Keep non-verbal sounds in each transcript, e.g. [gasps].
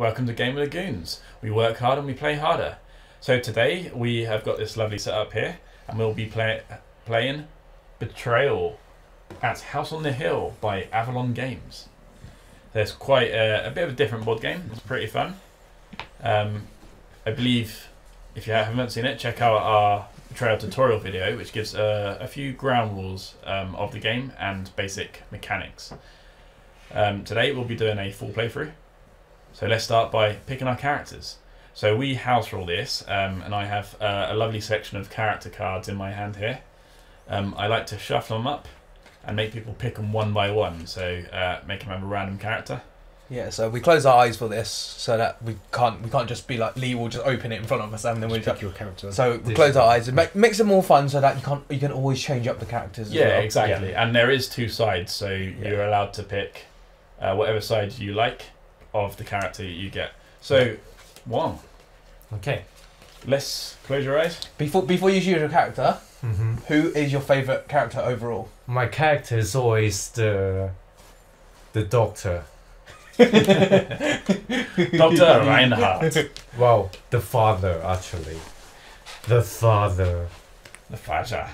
welcome to Game of the Goons. We work hard and we play harder. So today we have got this lovely setup here, and we'll be play- playing Betrayal at House on the Hill by Avalon Games. There's quite a, a bit of a different board game. It's pretty fun. Um, I believe if you haven't seen it, check out our Betrayal tutorial video, which gives uh, a few ground rules um, of the game and basic mechanics. Um, today we'll be doing a full playthrough. So let's start by picking our characters. So we house rule this, um, and I have uh, a lovely section of character cards in my hand here. Um, I like to shuffle them up and make people pick them one by one. So uh, make them have a random character. Yeah, so we close our eyes for this so that we can't we can't just be like Lee will just open it in front of us and then we Just just pick your character. so we This- close our eyes and make, makes it more fun so that you can't you can always change up the characters. As Yeah, well. exactly. And there is two sides, so you're allowed to pick uh, whatever side you like of the character you get. So, one. Okay. Let's close your eyes. Before before you choose your character, hmm who is your favorite character overall? My character is always the the doctor. [laughs] Dr. Reinhardt. Well, the father actually. The father. The father.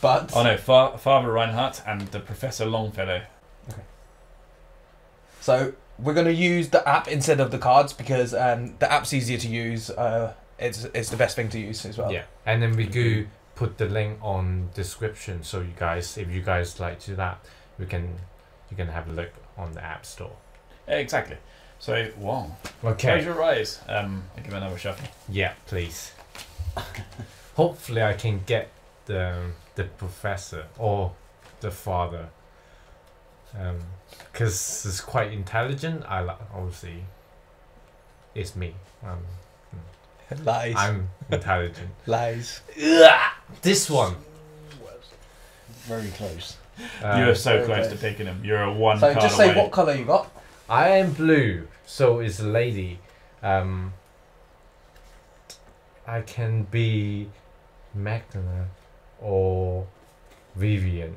But Oh no, Fa- Father Reinhardt and the Professor Longfellow. Okay. So we're gonna use the app instead of the cards because um, the app's easier to use. Uh, it's it's the best thing to use as well. Yeah, and then we do put the link on description so you guys, if you guys like to that, we can you can have a look on the app store. Exactly. So, one. Close Okay. your eyes. Um, I'll give it another shuffle. Yeah, please. Hopefully, I can get the the professor or the father. Um, because it's quite intelligent. I like obviously. It's me. Um, [laughs] Lies. I'm intelligent. [laughs] Lies. This one. Very close. Uh, you are so close close. to picking him. You're a one So card just say away. what color you got. I am blue, so it's a lady. Um, I can be Magna or Vivian.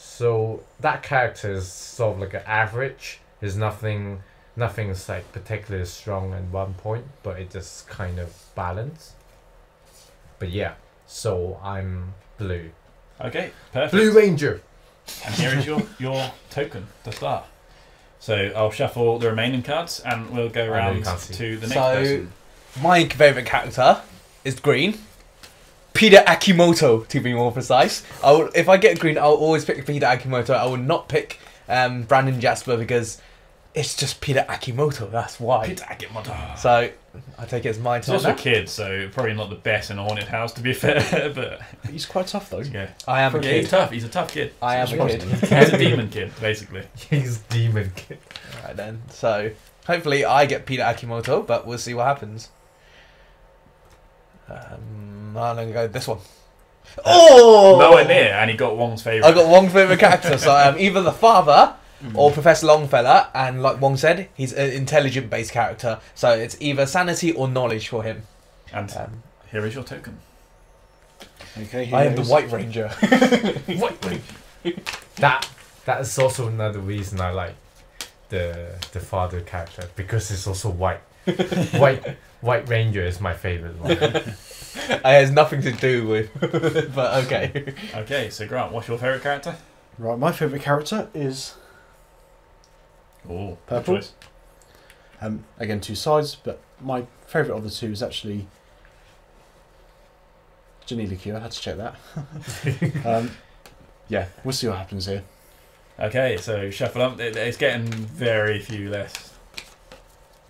So that character is sort of like an average. Is nothing, nothing is like particularly strong at one point, but it just kind of balance. But yeah, so I'm blue. Okay, perfect. Blue Ranger. And here is your, [laughs] your token to start. So I'll shuffle the remaining cards and we'll go I know you around to the next So- person. My favorite character is green. Peter Akimoto, to be more precise. I will, if I get green, I'll always pick Peter Akimoto. I will not pick um, Brandon Jasper because it's just Peter Akimoto. That's why. Peter Akimoto. So I take it as my He's turn. also a kid, so probably not the best in a haunted house to be fair, [laughs] but He's quite tough though. yeah. I am a Yeah, he's kid. tough. He's a tough kid. I am a Surprising. kid. [laughs] He's a demon kid, basically. [laughs] He's demon kid. Right then. So hopefully I get Peter Akimoto, but we'll see what happens. Um, I'm gonna go with this one. Oh, Nowhere near, and he got Wong's favourite. I got one favorite character, so I'm [laughs] either the father or Professor Longfellow, and like Wong said, he's an intelligent based character, so it's either sanity or knowledge for him. And Um, here is your token. Okay. here I am the goes. [laughs] White Ranger. That that is also another reason I like the the father character because it's also white. [laughs] white White Ranger is my favorite one. it has nothing to do with, [laughs] but okay. Okay, so Grant, what's your favourite character? Right, my favourite character is Oh, Purple. um again two sides, but my favourite of the two is actually Jenny LeClerc. I had to check that. [laughs] um, yeah, we'll see what happens here. Okay, so shuffle up. It- It's getting very few less.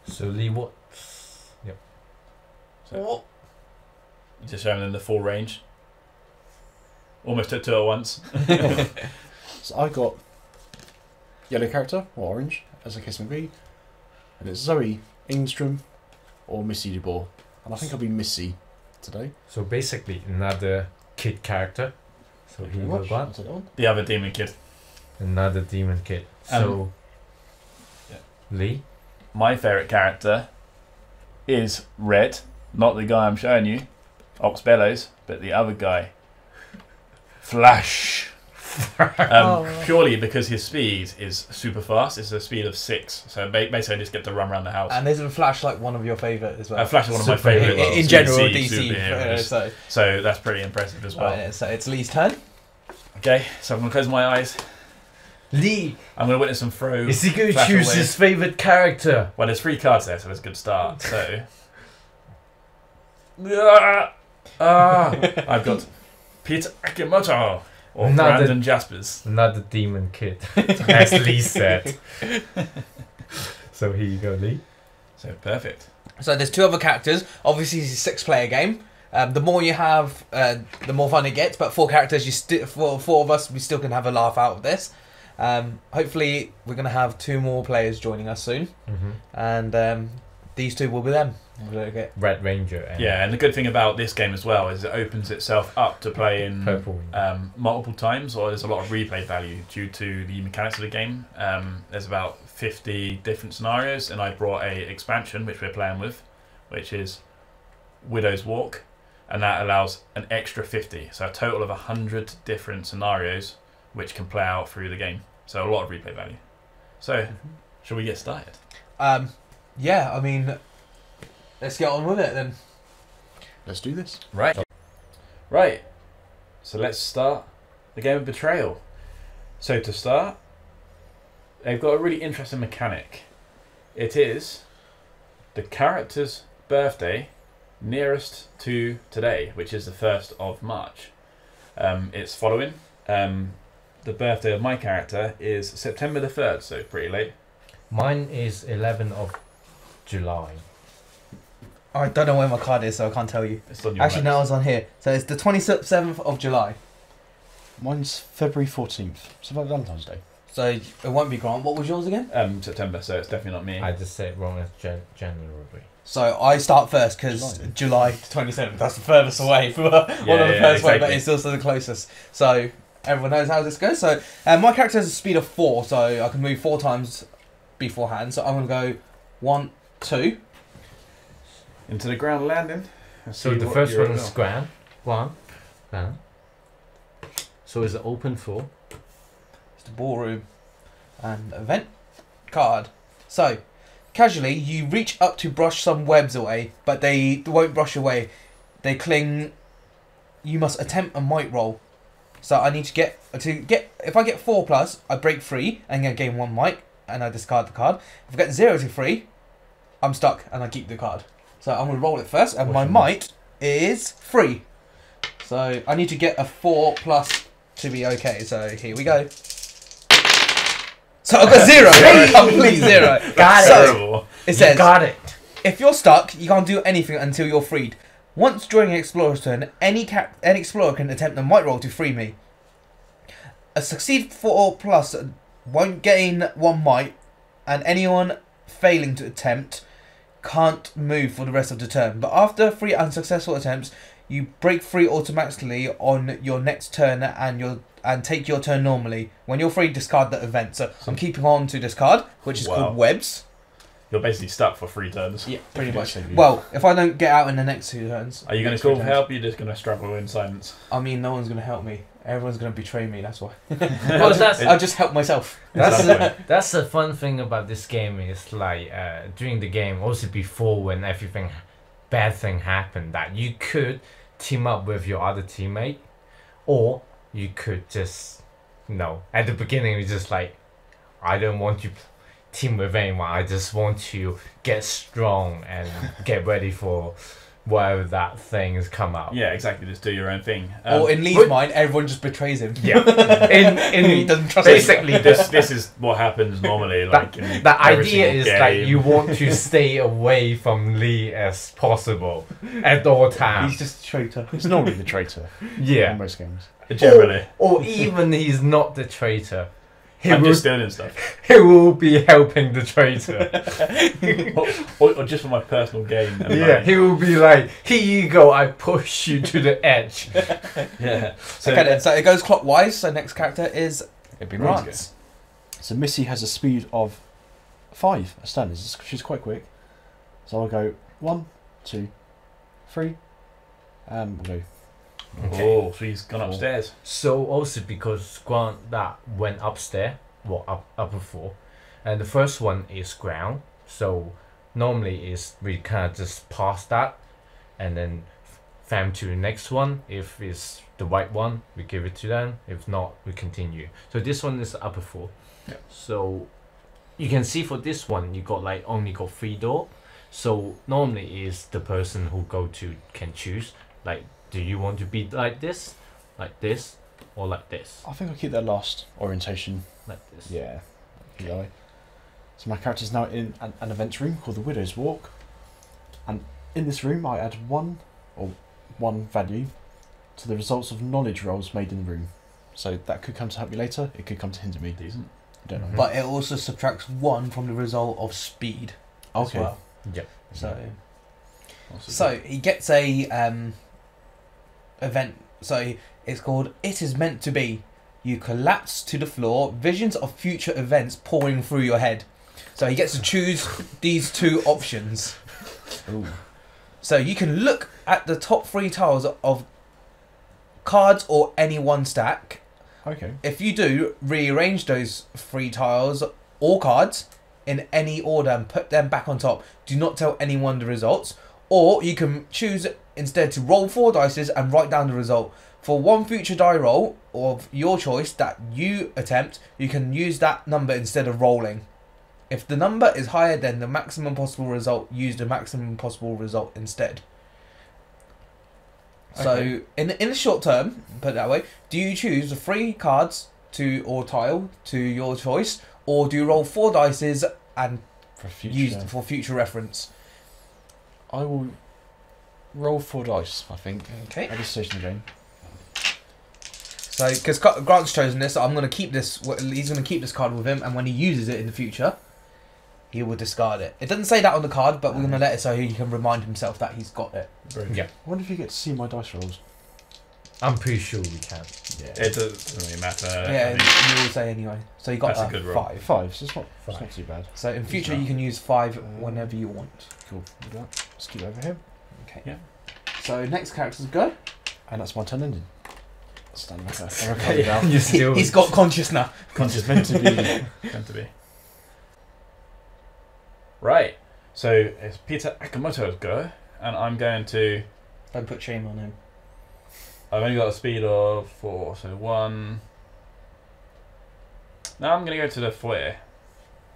So Lee, what? Yep. So just showing them the full range. Almost took two at once. [laughs] So I got yellow character or orange, as the case may be, and it's Zoe Ingstrom or Missy DuBois, and I think I'll be Missy today. So basically another kid character. So Thank he you will very much. got I'll take that. The other demon kid. another demon kid. So Um, yeah. Lee, My favourite character is Red. Not the guy I'm showing you, Ox Bellows, but the other guy. Flash. Um, Oh. Purely because his speed is super fast. It's a speed of six. So basically, I just get to run around the house. And isn't Flash like one of your favourite as well? Uh, Flash is one of my Super- in, favourite in general, DC. superheroes. uh, so, So that's pretty impressive as well. right, so it's Lee's turn. Okay, so I'm gonna close my eyes. Lee, I'm gonna witness some throw. is he going to choose his favorite character? Well, there's three cards there, so that's a good start. [laughs] So, Ah, [laughs] I've got Peter Akimoto or Another- Brandon Jaspers. Another demon kid, [laughs] as Lee said. so here you go, Lee. So perfect. So there's two other characters. Obviously, it's a six-player game. Um, the more you have, uh, the more fun it gets. But four characters, you still four, four of us, we still can have a laugh out of this. Um, hopefully, we're gonna have two more players joining us soon, hmm and um, these two will be them. Okay. Red Ranger and Yeah, and the good thing about this game as well is it opens itself up to play in um, multiple times, or there's a lot of replay value due to the mechanics of the game. Um, there's about 50 different scenarios, and I brought a expansion which we're playing with, which is Widow's Walk, and that allows an extra 50, so a total of 100 different scenarios which can play out through the game. So a lot of replay value. So, shall we get started? Um, yeah, I mean, let's get on with it then. Let's do this. Right. Right. So let's start the game of Betrayal. So to start, they've got a really interesting mechanic. It is the character's birthday nearest to today, which is the 1st of March. Um, it's following. Um, the birthday of my character is September the 3rd, so pretty late. Mine is 11 of July. I don't know where my card is, so I can't tell you. It's on your Actually, notes. no, it's on here. So it's the 27th of July. Mine's February 14th. It's about Valentine's Day. So it won't be Grant. What was yours again? Um, September, so it's definitely not me. I just said wrong as Jan- January. So I start first because July. July [laughs] 27th. That's the furthest away from [laughs] one of the yeah, first way, but it's also the closest. So everyone knows how this goes. So uh, my character has a speed of four, so I can move four times beforehand. So I'm gonna go one, two. Into the ground landing. and So see the what first you're one is about. Grand. One. Grand. So is it open floor. It's the ballroom and event card. So casually, you reach up to brush some webs away, but they won't brush away. They cling. You must attempt a might roll. So I need to get to get. If I get four plus, I break free and I gain one might, and I discard the card. If I get zero to three, I'm stuck and I keep the card. So I'm gonna roll it first, and my might is three. So I need to get a four plus to be okay. So here we go. So I've got zero, [laughs] complete zero. Got So-. It You says got it. if you're stuck, you can't do anything until you're freed. Once during an explorer's turn, any an explorer can attempt a might roll to free me. A succeed four plus won't gain one might, and anyone failing to attempt can't move for the rest of the turn. But after three unsuccessful attempts, you break free automatically on your next turn and your and take your turn normally. When you're free, discard the event. So I'm keeping on to discard, which is Wow. called webs. You're basically stuck for three turns. Yeah, pretty much. Well, if I don't get out in the next two turns, Are you going to call for help? Or you're just going to struggle in silence. I mean, no one's gonna help me. Everyone's gonna betray me. That's why. [laughs] Well, [laughs] that's I'll just help myself. that's the, that's the fun thing about this game is like uh, during the game, also before when everything bad thing happened, that you could team up with your other teammate, or you could just no. At the beginning, it's just like I don't want to team with anyone. I just want to get strong and get ready for whatever that thing has come out. Yeah, exactly. Just do your own thing. Um, or in Lee's but- mind, everyone just betrays him. Yeah. [laughs] In he in doesn't trust basically anyone. [laughs] this this is what happens normally. Like in The idea is game. that you want to [laughs] stay away from Lee as possible at all times. He's just a traitor. He's normally the traitor Yeah, in Yeah. most games. generally. Or even he's not the traitor. He I'm will, just stealing stuff, [laughs] he will be helping the traitor. [laughs] or, or, or just for my personal gain. yeah. He will be like, here you go, I push you to the edge. [laughs] yeah. So okay, then, so it goes clockwise. So next character is It'd be Right. right. So Missy has a speed of five as standard. She's quite quick. So I'll go one, two, three, and we'll go Okay. Oh, so he's gone Four. upstairs. So also because Grant that went upstairs, well up upper floor, and the first one is ground. So normally is we kind of just pass that, and then fam to the next one. If it's the right one, we give it to them. If not, we continue. So this one is upper floor. Yeah. So you can see for this one, you got like only got three door. So normally is the person who go to can choose like, do you want to be like this, like this, or like this, I think I'll keep that last orientation. like this. Yeah. Yeah. So my character is now in an, an events room called the Widow's Walk, and in this room I add one or one value to the results of knowledge rolls made in the room. So that could come to help me later. It could come to hinder me. Decent. I don't know. Mhm. But it also subtracts one from the result of speed as Okay. well. Yep. So Also so he gets a um event. So it's called "It Is Meant to Be." You collapse to the floor. Visions of future events pouring through your head. So he gets to choose these two options. Ooh. So you can look at the top three tiles of cards or any one stack. Okay. If you do, rearrange those three tiles or cards in any order and put them back on top. Do not tell anyone the results. Or you can choose instead to roll four dice and write down the result. For one future die roll of your choice that you attempt, you can use that number instead of rolling. If the number is higher than the maximum possible result, use the maximum possible result instead. So Okay. in in the short term, put it that way, do you choose the three cards to or tile to your choice, or do you roll four dices and For future. use for future reference? I will roll four dice. I think. Okay. At this stage in the game. So because Grant's chosen this, I'm gonna keep this. He's gonna keep this card with him, and when he uses it in the future, he will discard it. It doesn't say that on the card, but we're gonna let it so he can remind himself that he's got it. Brilliant. Yeah. I wonder if you get to see my dice rolls. I'm pretty sure we can. Yeah. It does- doesn't really matter. yeah, I mean, you will say anyway. So you got That's a uh, good roll. five. Five. So it's not. It's not too bad. So in future you can use five whenever you want. Cool. Do that. Let's keep over here. Okay. Yeah. So next character's go. And that's my turn ending. Stand back. Okay. now. You He, still. he's got conscious now. [laughs] Conscious meant to be. [laughs] Meant to be. Right. So it's Peter Akimoto's go, and I'm going to. Don't put shame on him. I've only got a speed of four, so one. Now I'm going to go to the foyer.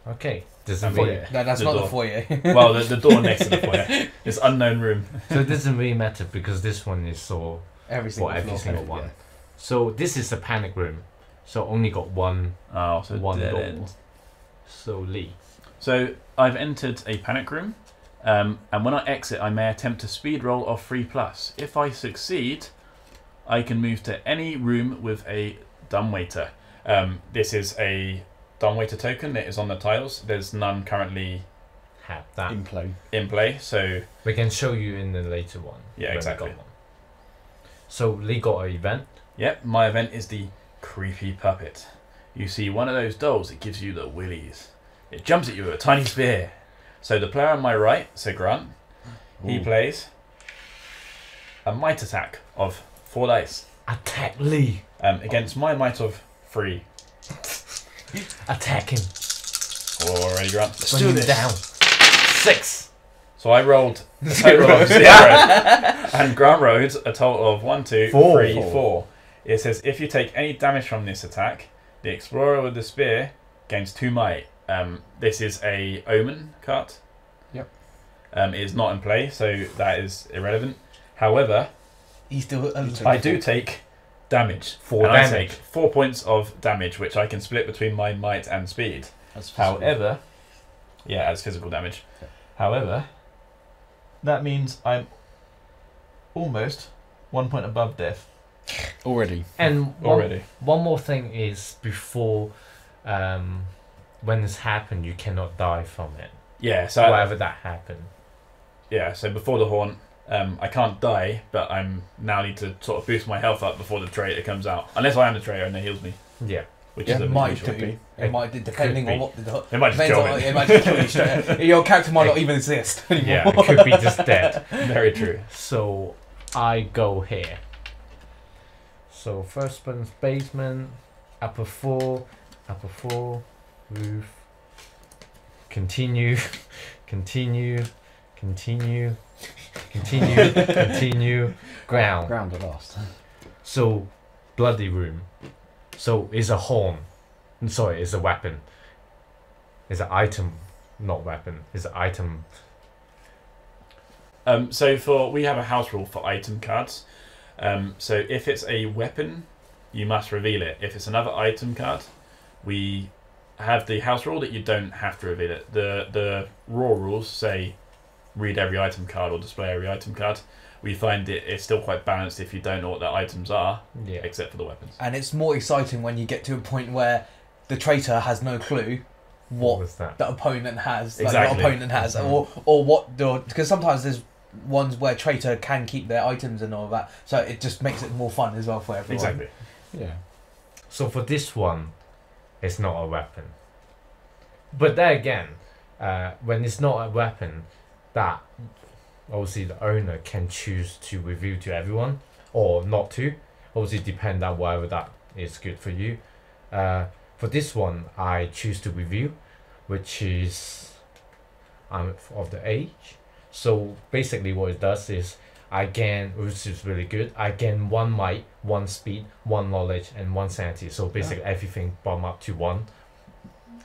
Okay. Does And it really, No, that's The not door. the foyer. [laughs] Well, the, the door next to the foyer. [laughs] This unknown room. so it doesn't really matter because this one is so. every single For every single one. So this is a panic room. So only got one Oh, so one dead door. end. So Lee. So I've entered a panic room, um, and when I exit, I may attempt a speed roll of three plus. If I succeed, I can move to any room with a dumbwaiter. Um, this is a dumbwaiter token. It is on the tiles. There's none currently Have that. In play. in play, so We can show you in the later one. Yeah, exactly. one. So Lee got an event. Yep, my event is the creepy puppet. You see one of those dolls, it gives you the willies. It jumps at you with a tiny spear. So the player on my right, so Grant, he plays a might attack of four dice Attack Lee. um, against my might of three. [laughs] Attack him. Already, Grant. Let's Bring do him this. down. Six. So I rolled a total of zero, and Grant rolled a total of one, two, Four. three, four. It says if you take any damage from this attack, the explorer with the spear gains two might. Um, this is a omen card. Yep. Um, it is not in play, so that is irrelevant. However, He's still. I do take damage. Four and I damage. take four points of damage, which I can split between my might and speed. That's physical. However, yeah, as physical damage. However, that means I'm almost one point above death already. And one, already. one more thing is before, um, when this happened, you cannot die from it. Yeah, so Whatever that happened. yeah, so before the haunt, um, I can't die, but I'm now need to sort of boost my health up before the traitor comes out. Unless I am the traitor and it heals me, Yeah. which Yeah, is a might usual. do. It might depending on what the. They might just kill on, me. it might just kill you straight. [laughs] Your character might not even exist anymore. [laughs] Yeah, it could be just [laughs] dead. Very true. So I go here. So first one's basement, upper floor, upper floor, roof. Continue, continue, continue, continue, [laughs] continue, ground. Ground at last. So, bloody room. So is a horn. Sorry, is a weapon. Is an item, not weapon. Is an item. Um, so for we have a house rule for item cards. Um, so if it's a weapon, you must reveal it. If it's another item card, we have the house rule that you don't have to reveal it. The the raw rules say read every item card or display every item card. We find it it's still quite balanced if you don't know what the items are, Yeah. except for the weapons. And it's more exciting when you get to a point where the traitor has no clue What what that? the opponent has, like Exactly. the opponent has, Mhm. or or what the because sometimes there's ones where traitor can keep their items and all that, so it just makes it more fun as well for everyone. Exactly. Yeah. So for this one, it's not a weapon. But there again, uh, when it's not a weapon, that obviously the owner can choose to reveal to everyone or not to. Obviously, depend on whether that is good for you. Uh, for this one, I choose to review, which is Amulet of the Age. So basically, what it does is I gain, which is really good. I gain one might, one speed, one knowledge, and one sanity. So basically, everything bump up to one,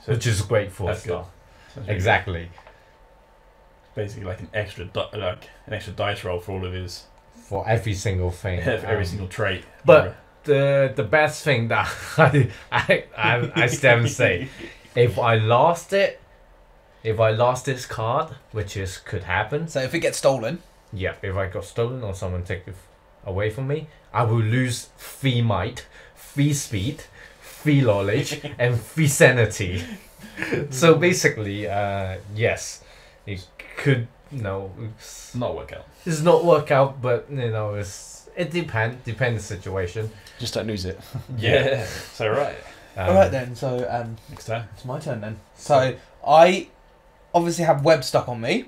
So which is great for stuff. Exactly. good. Basically, like an extra di- like an extra dice roll for all of his For every single thing. for [laughs] every Um, single trait. but- the the best thing that [laughs] I I I, I still say, [laughs] if I lost it, if I lost this card, which is could happen. So if it gets stolen, Yeah, if I got stolen or someone take it away from me, I will lose three might, three speed, three knowledge, and three sanity. so basically, uh, yes, it could no, it's, not work out. it's not work out, but you know, it's it depend depends the situation. Just don't lose it. [laughs] Yeah. so right. Um, all right then. So um, Next time. it's my turn then. So I obviously have web stuck on me,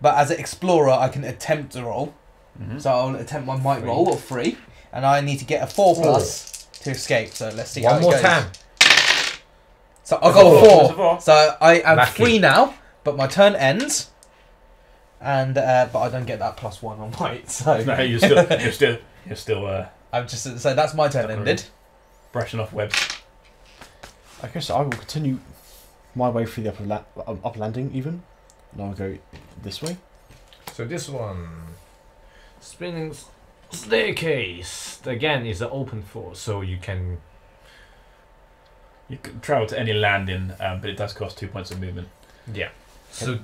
but as an explorer, I can attempt to roll. Mm-hmm. So I'll attempt my might roll of three, and I need to get a four Four. plus to escape. So let's see how One it more goes. time. So I That's got a a four. four. A four. So I am Lucky. free now, but my turn ends, and uh, but I don't get that plus one on white. [laughs] So No, you're still you're still you're still uh, [laughs] I'm just so that's my turn ended. brushing off webs. Okay, so I will continue my way through the upper, la- um, upper landing even. And I'll go this way. So this one, spinning staircase again is an open floor, so you can You can travel to any landing, um, but it does cost two points of movement. yeah. So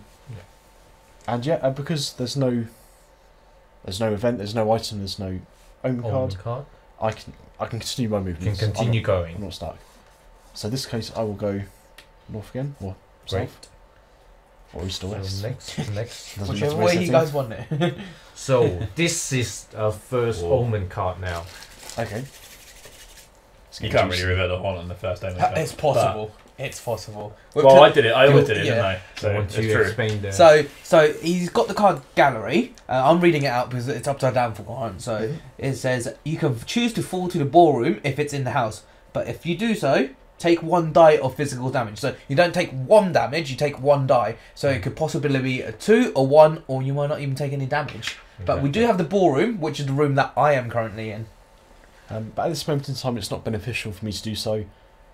And yeah, uh, because there's no there's no event, there's no item, there's no omen on card, card I can I can continue my you movements. can continue I'm not, going. I'm not stuck. So in this case I will go north again or Great. south or east or So west. next, [laughs] next. Whichever way you guys want it. [laughs] So this is our first Whoa. omen card now. Okay. You can't really revert the haunt on the first day. it's possible. It's possible. Well, I did it. I You- always did it, yeah. didn't I? So I it's true. explain the. So, so he's got the card gallery. Uh, I'm reading it out because it's upside down for one. So it says you can choose to fall to the ballroom if it's in the house, but if you do so, take one die of physical damage. So you don't take one damage, you take one die. So it could possibly be a two, a one, or you might not even take any damage. But we do have the ballroom, which is the room that I am currently in. Um, but at this moment in time, it's not beneficial for me to do so.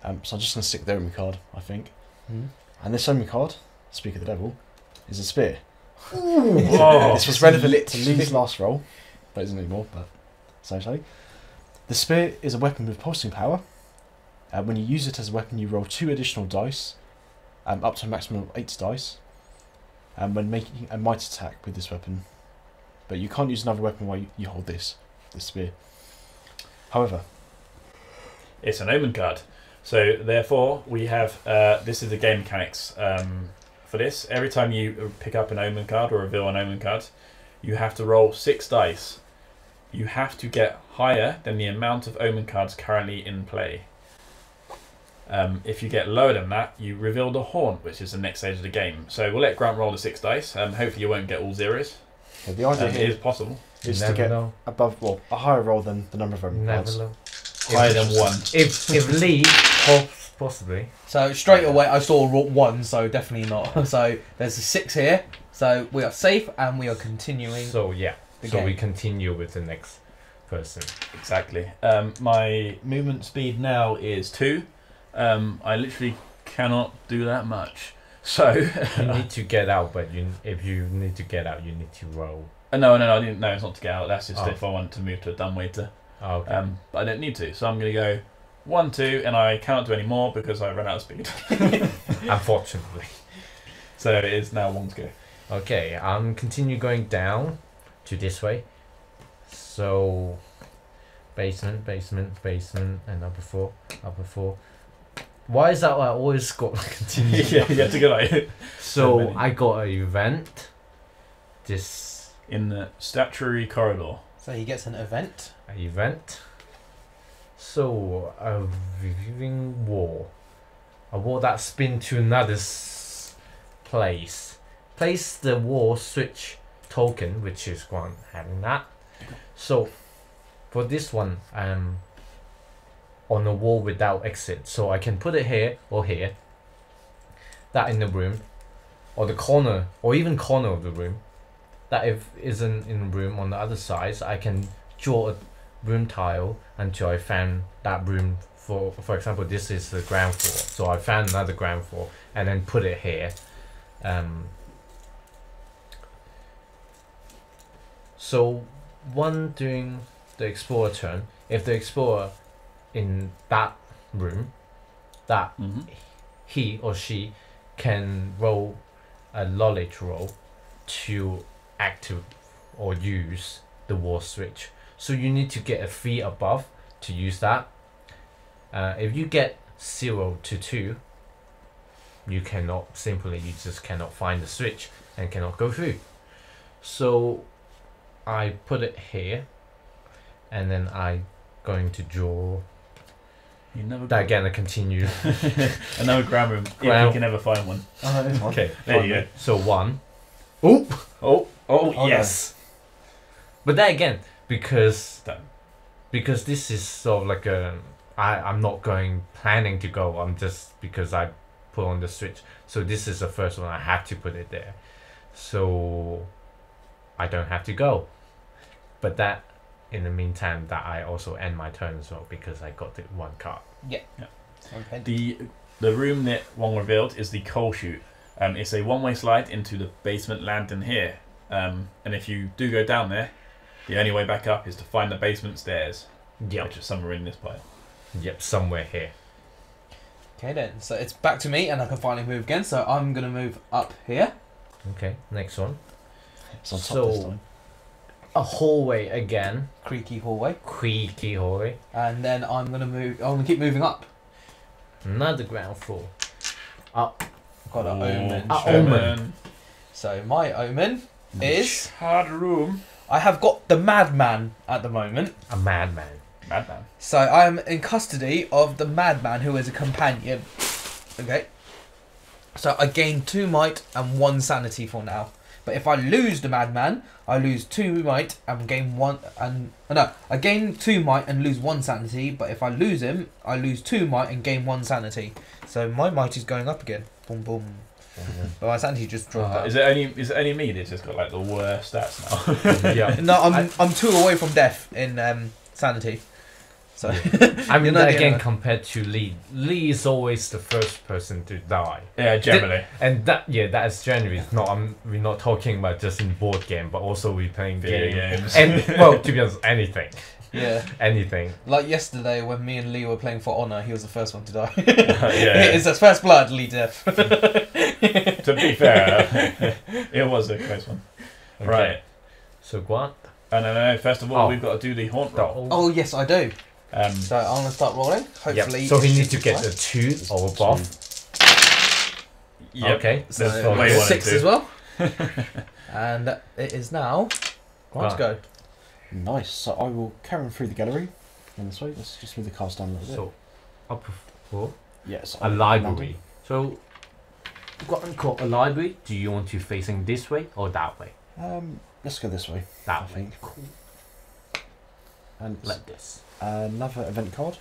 Um, so I'm just going to stick there the Omen card, I think. And this Omen card, speak of the devil, is a spear. [laughs] This was relevant to Lee's last roll, but isn't anymore. But so say. The spear is a weapon with pulsing power. Uh, when you use it as a weapon, you roll two additional dice, um, up to a maximum of eight dice. And when making a might attack with this weapon, but you can't use another weapon while you, you hold this, this spear. However, It's an omen card. So therefore, we have uh, this is the game mechanics um, for this. Every time you pick up an omen card or reveal an omen card, you have to roll six dice. You have to get higher than the amount of omen cards currently in play. Um, if you get lower than that, you reveal the haunt, which is the next stage of the game. So we'll let Grant roll the six dice. Um, hopefully, you won't get all zeros. yeah, the Um, idea it here is possible. is to get know. above, well, a higher roll than the number of Omen Never cards. know. Higher than one. If if Lee pops possibly. So straight away, I saw ro- one, so definitely not. [laughs] So there's a six here. So we are safe and we are continuing. So yeah. the so we continue with the next person. Exactly. Um, my movement speed now is two. Um, I literally cannot do that much. [laughs] So You need to get out, but you if you need to get out, you need to roll. Uh, no, no, no, I didn't. No, it's not to get out. That's just Oh. if I want to move to a dumb waiter. Oh, okay. Um, but I don't need to. So I'm going to go one, two, and I cannot do any more because I ran out of speed. [laughs] Unfortunately. so it is now one to go. Okay, I'm continue going down to this way. So, basement, basement, basement, and upper floor, upper floor. Why is that? I always got [laughs] to continue. yeah, you have to go like [laughs] So many. I got a event. This in the statuary corridor. So he gets an event. a event. So a viewing wall, a wall that spin to another place. Place the wall switch token, which is one having that. So for this one, um, on a wall without exit, so I can put it here or here. That in the room, or the corner, or even corner of the room. That if isn't in room on the other side, I can draw a room tile until I found that room for for example this is the ground floor so I found another ground floor and then put it here um, so one during the explorer turn if the explorer in that room that Mm-hmm. he or she can roll a knowledge roll to active or use the wall switch. So you need to get a three above to use that. Uh, if you get zero to two, you cannot simply you just cannot find the switch and cannot go through. So I put it here, and then I going to draw You never that again. I continue. [laughs] Another if Ground- you can ever find one. okay, There you go. so one. Oop. Oh, oh, no. yes. But then again, because because this is sort of like a I I'm not going planning to go. I'm just because I put on the switch. So this is the first one. I have to put it there. So I don't have to go. But that in the meantime that I also end my turn as well because I got the one card. Yeah. Okay. The the room that one revealed is the coal chute. Um, it's a one way slide into the basement landing here. Um, and if you do go down there, the only way back up is to find the basement stairs, Yep. which is somewhere in this pile. Yep. Somewhere here. Okay then. So it's back to me, and I can finally move again. So I'm gonna move up here. Okay. Next one. It's on top this So- time. A hallway again. Creaky hallway, Creaky hallway. and then I'm gonna move. I'm gonna keep moving up. Another ground floor. Up. Got an Oh, omen. Ah, Sherman. So my omen is hard room. I have got the madman at the moment. A madman. Madman. So I am in custody of the madman who is a companion. Okay. So I gain two might and one sanity for now. But if I lose the madman, I lose two might and gain one and oh, no, I gain two might and lose one sanity. But if I lose him, I lose two might and gain one sanity. So my might is going up again. Boom boom. But my sanity just dropped. Uh, is it only is it only me that's just got like the worst stats now? [laughs] yeah. No, I'm I- I'm two away from death in um, sanity. So [laughs] I mean, that again, the- compared to Lee, Lee is always the first person to die, yeah, generally. and that yeah, that is generally it's not. I'm, we're not talking about just in board game, but also we playing Video game. games. And well, to be honest, anything, yeah. anything. Like yesterday when me and Lee were playing for Honor, he was the first one to die. [laughs] yeah. [laughs] it's his first blood, Lee death. [laughs] to be fair, it was a close one. Okay. Right. So Grant. And then first of all, Oh. we've got to do the haunt roll. Oh yes, I do. Um, So I'm gonna start rolling. Yep. Hopefully. So he needs to get be a two or two. above. yep. Okay. So Let's Way roll one fine. and this. six as well. and it is now. Let's Right. go. Nice. So I will carry on through the gallery. In this way. Let's just move the cast down a little bit. So upper floor. yes. A library. So. Grant got a library. Do you want to facing this way or that way? Um, let's go this way. I That way. think. And it's Like this. another event card.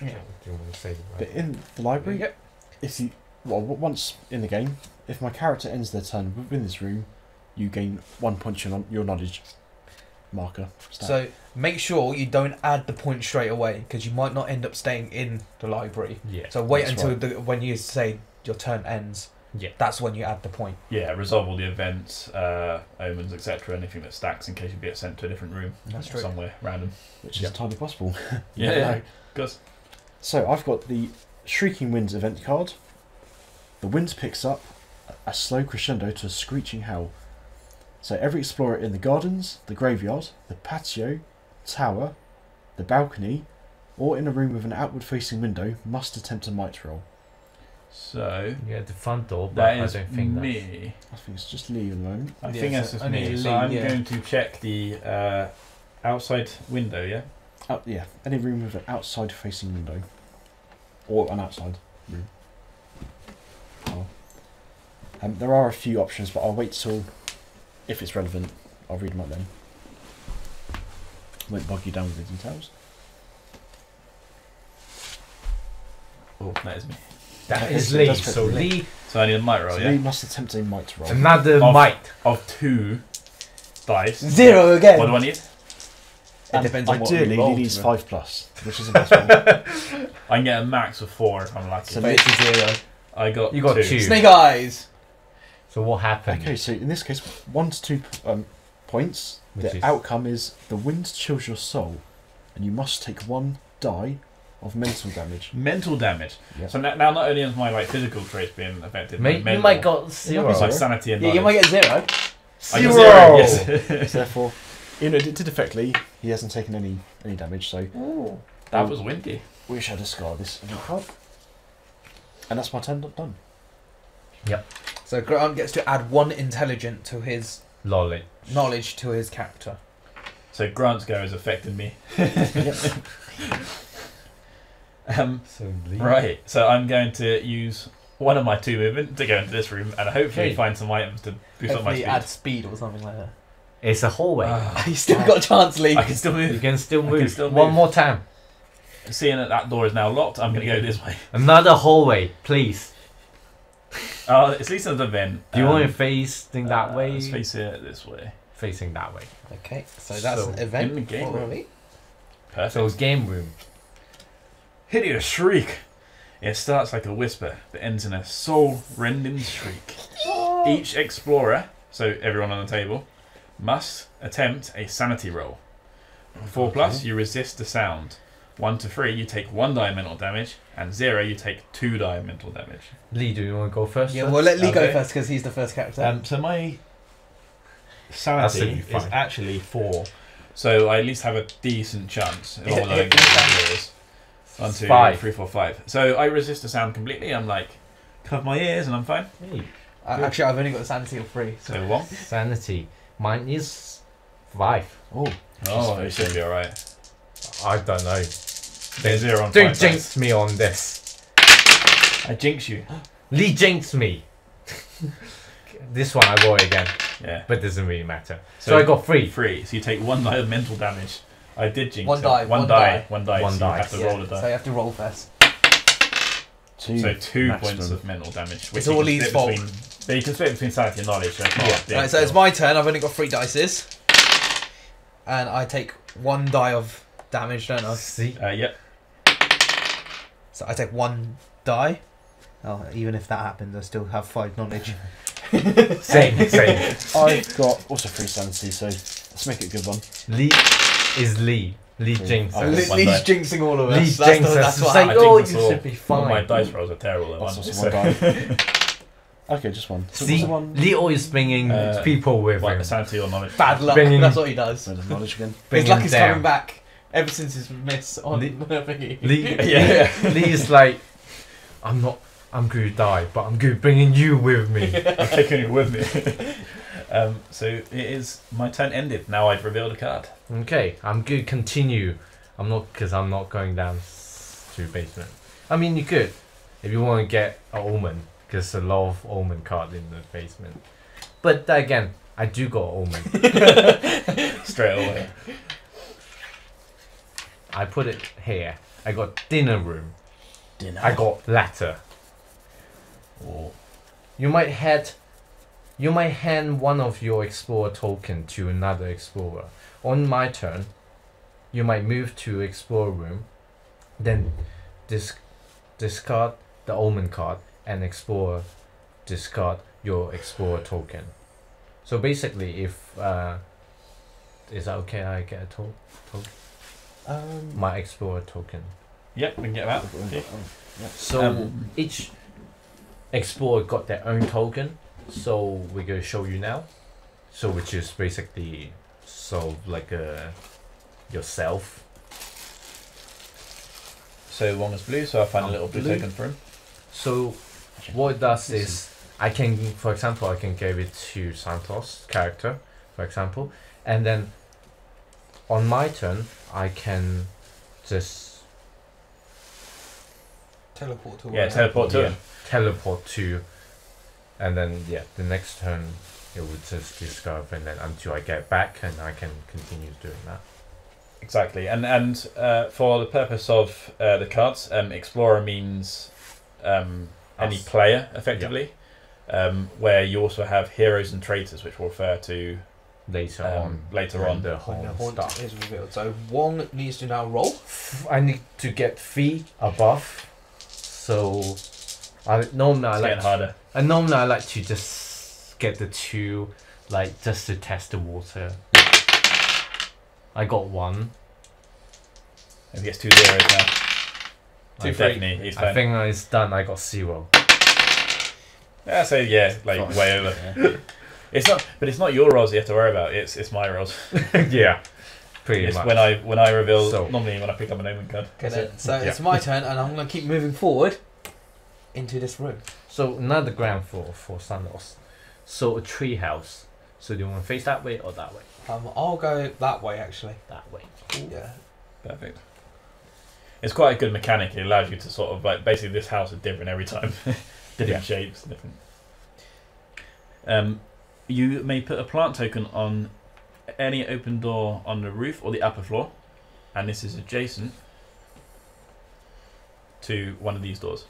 Yeah. Do you want to say the But in the library, Yep. if you well once in the game, if my character ends their turn within this room, you gain one point your, your knowledge marker. stat. So make sure you don't add the point straight away because you might not end up staying in the library. Yeah. So wait until right. the, when you say your turn ends. Yeah. That's when you add the point. Yeah, resolve all the events, uh, omens, etc. Anything that stacks in case you get sent to a different room That's true. somewhere random. which is Yep. entirely possible. [laughs] Yeah, yeah. know. Because So I've got the Shrieking Winds event card. The wind picks up a slow crescendo to a screeching howl. So every explorer in the gardens, the graveyard, the patio, tower, the balcony, or in a room with an outward facing window must attempt a might roll. so Yeah, the front door, but that I is don't think that's... me. I think it's just Lee at the moment. I Yeah, think so that's just me. So I'm yeah. going to check the uh, outside window. Yeah. Out, yeah, any room with an outside facing window. Or an outside room. Oh. Um, there are a few options, but I'll wait till, if it's relevant, I'll read them out then. Won't bog you down with the details. Oh, that is me. That Okay, is so it Lee. does So Lee. Lee, So I need a might roll. so Yeah. Lee must attempt a might roll. another Of- might. Of two dice. Zero again. What do I need? It And depends on what you Ideally, roll, Lily's to be 5 plus, which is impossible. [laughs] I can get a max of four if I'm lucky. So But it's a zero. I got You got two. two. Snake eyes. So what happened? okay, so in this case, 1 to 2 um, points. Which the is- outcome is the wind chills your soul, and you must take one die of mental damage. Mental damage. Yep. So now, now not only is my like physical traits being affected, my Mate, you might got zero. my sanity and Yeah, you might get zero. I Zero! yes. [laughs] So therefore, you know, it did affect Lee. He hasn't taken any any damage, so that was windy. we shall discard this event card. And that's my turn done. So Grant gets to add one intelligent to his Lolly. knowledge to his character. So Grant's go has affected me. [laughs] Um, So Lee. right. So I'm going to use one of my two movement to go into this room and hopefully Okay. find some items to boost up my Hopefully speed. add speed or something like that. It's a hallway. Ah, [laughs] you still got a chance, Lee. I can still you move. can still I move. can still One move. more time. Seeing that that door is now locked, I'm going to go this way. Another hallway, please. Uh, [laughs] it's at least another vent. Do you Um, want to face thing that uh, way? Let's face it this way. Facing that way. Okay, so that's So, an event in the game for room. Lee. Perfect. So game room. Hideous shriek. It starts like a whisper, but ends in a soul-rending shriek. Each explorer, so everyone on the table, must attempt a sanity roll. Four plus, you resist the sound. One to three, you take one die damage, and zero, you take two die damage. Lee, do you want to go first? Yeah, first? well, let Lee go Okay. first because he's the first character. Um, so my sanity a- is fine. actually four, so I at least have a decent chance. Hit- Although hit I the get sound. zeros. One, two, Five. three, four, five. So I resist the sound completely. I'm like, cover my ears, and I'm fine. Hey, Uh, actually, I've only got the sanity of three. So So one. sanity. Mine is five. Oh, Oh, very it should be alright. I don't know. There's zero on Don't five jinx me on this. I jinx you. [gasps] Lee jinx me. [laughs] this one I roll again, Yeah. but doesn't really matter. So, I got three. Free. So you take one die of mental damage. I did jinx One it. die, One, one die. die. One die. One so die. You have to Yeah, roll a So die. you have to roll first. two. So two maximum. points of mental damage. Which It's you all can Lee's split fault. Between, but you can split between sanity and knowledge. So it's not Yeah. a big Right, so it's deal. my turn. I've only got three dices, and I take one die of damage, don't I? See, Uh, yep. So I take one die. Oh, even if that happens, I still have five knowledge. [laughs] same, [laughs] same. I've got also three sanity, so let's make it a good one. Lee is Lee. Lee Three. jinx. Oh, Lee- Lee's die. jinxing all of Lee us. That's, jinx the, us. that's It's what like, oh, you should be All fine. my dice rolls are terrible. at That's once. also one. [laughs] Okay, just one. So See, what's one? Lee always bringing Uh, people with What, him. sanity or knowledge? Bad luck. Bringing- That's what he does. So knowledge again. His luck is down. coming back ever since his miss on Lee- [laughs] thingy. Lee, [laughs] Yeah. Lee is like, I'm not. I'm good to die, but I'm good bringing you with me. [laughs] I'm taking you with me. um, so it is my turn ended. Now I've revealed a card. Okay, I'm good. Continue. I'm not because I'm not going down to basement. I mean, you could if you want to get a omen because a lot of omen card in the basement. But again, I do got omen. Straight away. I put it here. I got dinner room. Dinner. I got ladder. Or You might head. You might hand one of your explorer token to another explorer. On my turn, you might move to explorer room, then dis- discard the omen card and explorer discard your explorer token. So basically, if uh, is that okay? I get a to- Um, my explorer token. Yep, we can get that. Okay. So Um, each explorer got their own token. So we're gonna show you now. So which is basically so like a yourself. So one was blue, so I find a Um, little blue, blue. token for him. So what it does This is I can, for example, I can give it to Santos character, for example, and then on my turn I can just Teleport to Yeah, teleport to Yeah. teleport to, and then yeah, the next turn it would just discard, and then until I get back, and I can continue doing that. Exactly, and and uh, for the purpose of uh, the cards, um, Explorer means um, any player effectively. Um, where you also have heroes and traitors, which we'll refer to Later um, on, later on. the When the whole stuff. is revealed. So Wong needs to now roll. I need to get three above, so I normally I like harder. I normally I like to just get the two, like just to test the water. I got one. If he gets two zeros now, I two definitely he's I think it's done. I got zero. Yeah, so yeah, like way over. [laughs] Yeah. It's not, but it's not your rolls you have to worry about. It's it's my rolls. [laughs] yeah, pretty It's much. when I when I reveal. So- normally when I pick up an omen card. Okay, then. it. So Yeah. it's my turn, and I'm gonna keep moving forward into this room. So another ground floor for Sandos. So a tree house. So do you want to face that way or that way? Um, I'll go that way actually. That way. Yeah. Perfect. It's quite a good mechanic. It allows you to sort of like basically this house is different every time, [laughs] different Yeah. shapes, different. Um, you may put a plant token on any open door on the roof or the upper floor, and this is adjacent to one of these doors.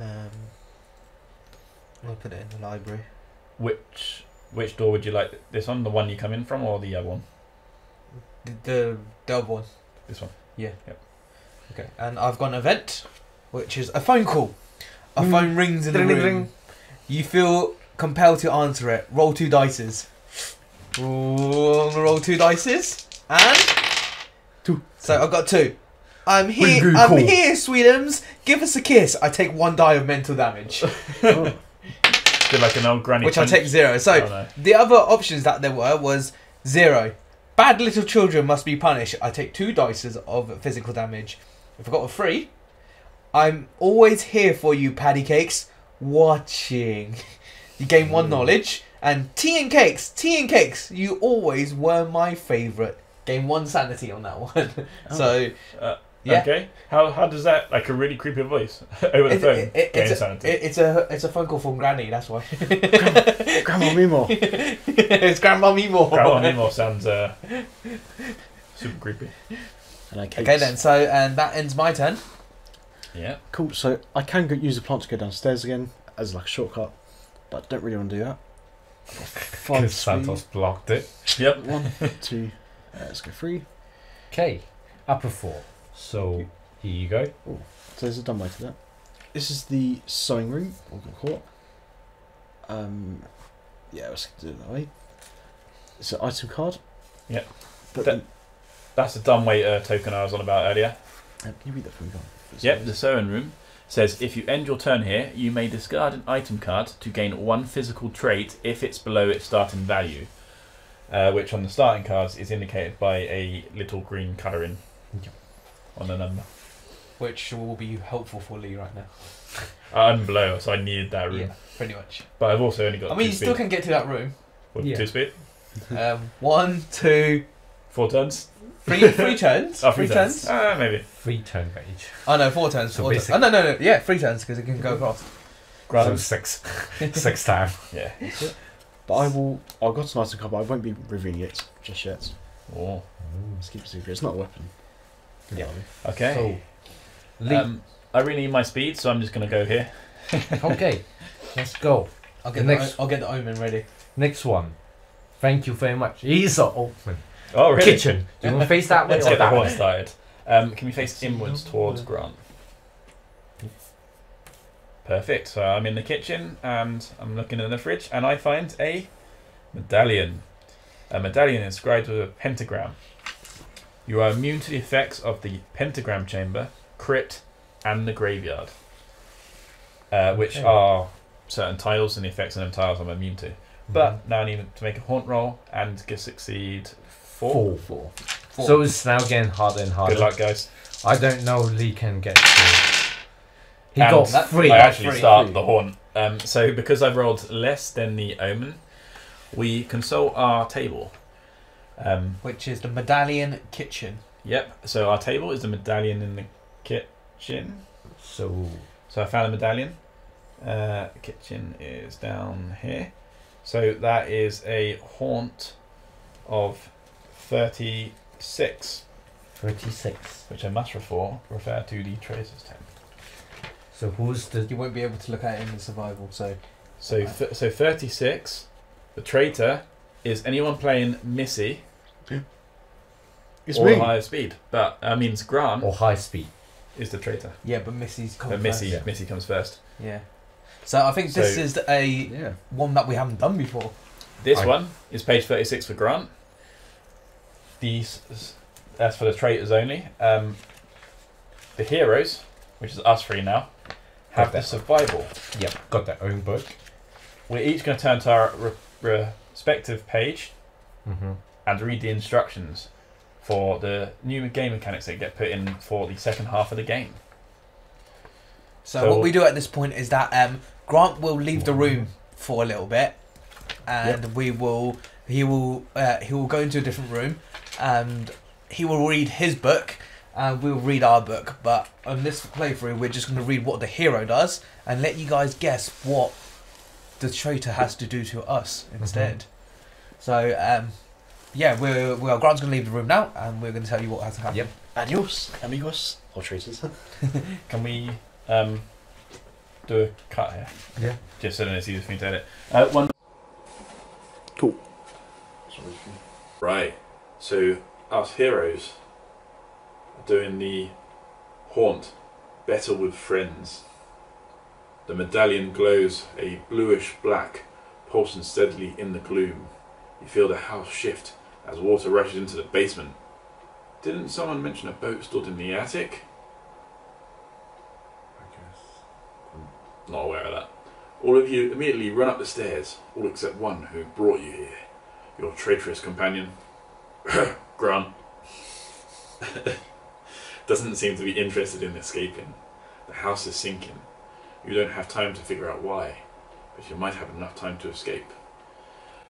Um, I'll put it in the library. Which which door would you like this on? The one you come in from, or the other one? The, the double one. This one. Yeah. Yep. Okay. And I've got an event, which is a phone call. A Mm. phone rings in the Ding, room. ding, ding. You feel compelled to answer it. Roll two dices. Roll, roll two dices. And Two. So I've got two. I'm here. I'm here, Sweetums. Give us a kiss. I take one die of mental damage, [laughs] Oh, Did like an old granny. which I take zero. So Oh, no. the other options that there were was zero. Bad little children must be punished. I take two dices of physical damage. If I got a three, I'm always here for you, patty cakes. Watching. [laughs] You gain one knowledge. And tea and cakes. Tea and cakes. You always were my favourite. Gain one sanity on that [laughs] one. Oh. So Uh, yeah. Okay. How how does that like a really creepy voice [laughs] over the It- phone? it- it- gain it's, a, sanity? it- it's a it's a phone call from Granny. That's why. [laughs] Grandma Mimo. it's Grandma Mimo. Grandma Nemo sounds uh, super creepy. And I Okay then. So and that ends my turn. Yeah. Cool. So I can go, use the plant to go downstairs again as like a shortcut, but I don't really want to do that. [laughs] Five Because speed. Santos blocked it. Yep. [laughs] One, two. Uh, let's go three. Okay, upper four. So here you go. So there's a dumbwaiter that. This is the sewing room. Or court. Um, yeah, let's do it that way. It's an item card. Yep. But That- That's the dumbwaiter token I was on about earlier. uh, can you read that for me, Don? Yep. The sewing room says if you end your turn here, you may discard an item card to gain one physical trait if it's below its starting value, uh, which on the starting cards is indicated by a little green colouring Yep. on the number. Which will be helpful for Lee right now. [laughs] I'm below, so I needed that room. Yeah, pretty much. But I've also only got I mean, two you still speed. can get to that room. What, Yeah. Two speed. Um, one, two, Four turns. Three, three turns. Oh, three three turns. Ah, maybe. Three turn each. Oh no, four turns. So four turns. Oh no, no, no. Yeah, three turns because it can go across. So six. [laughs] six time. Yeah. But I will. I've got an item card, but I won't be revealing it just yet. Oh. Let's keep it secret. It's not a weapon. Yeah. Okay. So, um, I really need my speed, so I'm just going to go here. [laughs] okay, let's go. I'll get the, next- I'll get the omen ready. Next one. Thank you very much. He's open. Oh, really? Kitchen. Do you want to face that way Let's or get the that horn way? started. Um, can we face inwards towards Grant? Perfect. So I'm in the kitchen and I'm looking in the fridge and I find a medallion. A medallion inscribed with a pentagram. You are immune to the effects of the pentagram chamber, crypt, and the graveyard, uh, which Okay. are certain tiles and the effects on them tiles I'm immune to. But now I need to make a haunt roll and get succeed four. Four. Four. So it's now getting harder and harder. Good luck, guys. I don't know Lee can get through. He And got that- three. I actually three, start three. the horn. Um, so because I've rolled less than the omen, we consult our table. Um, Which is the medallion kitchen. yep. So our table is the medallion in the kitchen. So So I found a medallion. Uh, kitchen is down here. So that is a haunt of thirty-six, 36. which I must refer refer to the Traitor's Tome. So who's the You won't be able to look at it in the survival, so So th- so thirty-six. The traitor is anyone playing Missy It's or me. higher speed. But I mean, Grant or high speed? is the traitor. yeah, but Missy's coming But Missy, first. Missy comes first. Yeah. So I think this So- is a Yeah. one that we haven't done before. This I- one is page thirty-six for Grant. These, that's for the traitors only. Um, the heroes, which is us three now, have Got the that. survival. Yep, got their own book. We're each going to turn to our re- respective page Mm-hmm. and read the instructions for the new game mechanics that get put in for the second half of the game. So, So- what we do at this point is that um, Grant will leave the room for a little bit, and we will he will uh, he will go into a different room, and he will read his book, and we'll read our book. But on this playthrough, we're just going to read what the hero does and let you guys guess what the traitor has to do to us instead. So um, yeah, we're well Grant's going to leave the room now, and we're going to tell you what has to happen. Yep. Adios, amigos. Or traitors. [laughs] [laughs] Can we um, do a cut here? Yeah. Just so then it's easier for me to edit. Uh, one. Cool. Right. So us heroes are doing the haunt better with friends. The medallion glows a bluish black, pulsing steadily in the gloom. You feel the house shift as water rushes into the basement. Didn't someone mention a boat stored in the attic? I guess. I'm not aware of that. All of you immediately run up the stairs, all except one who brought you here. Your traitorous companion, [laughs] Grant, [laughs] doesn't seem to be interested in escaping. The house is sinking. You don't have time to figure out why, but you might have enough time to escape.